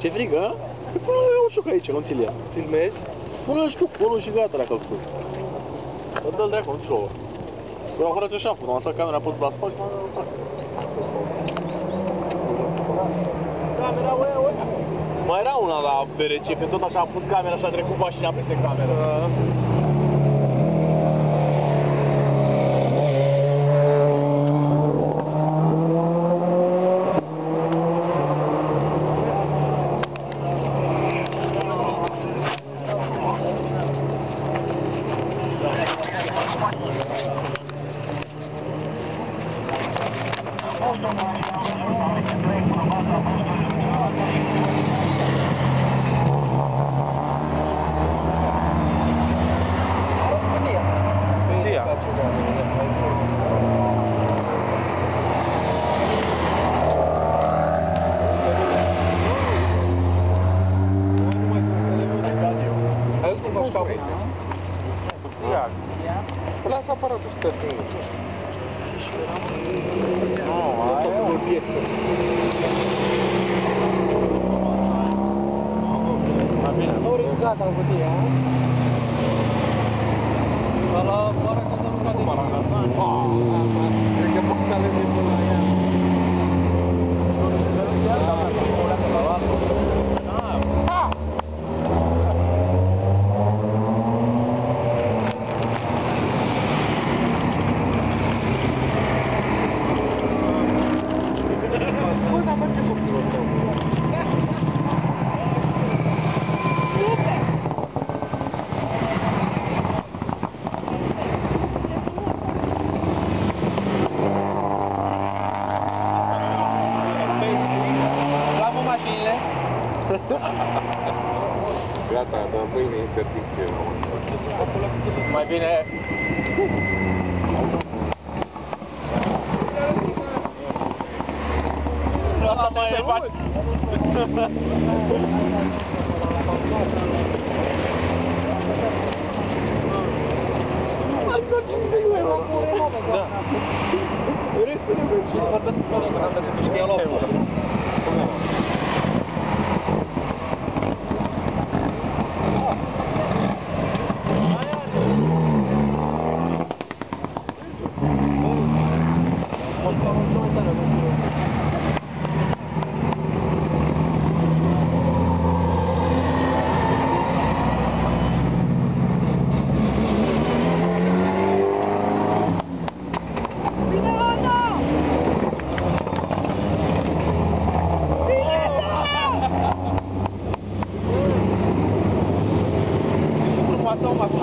Ce frigă? Păi pune-l eu știu aici, nu ți-l ia. Filmezi? Pune-l și tu acolo și gata dacă tu. Bă, dă-l dracu, nu știu. Eu am hărăt așa, am lăsat camera pus la spate și m-am dat. Camera, ue, ue. Mai era una la BRC, că tot așa a pus camera și a trecut mașina peste cameră. Jak? Plac aparatów pewnie. kalau putih ya. Kalau korek itu bukan di Gata, dar mâine interdicție la Mai bine... Asta mai e faci. Da. Restul de Și vorbesc cu Florin, că n-am pentru că știa locul.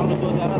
minutos pues, de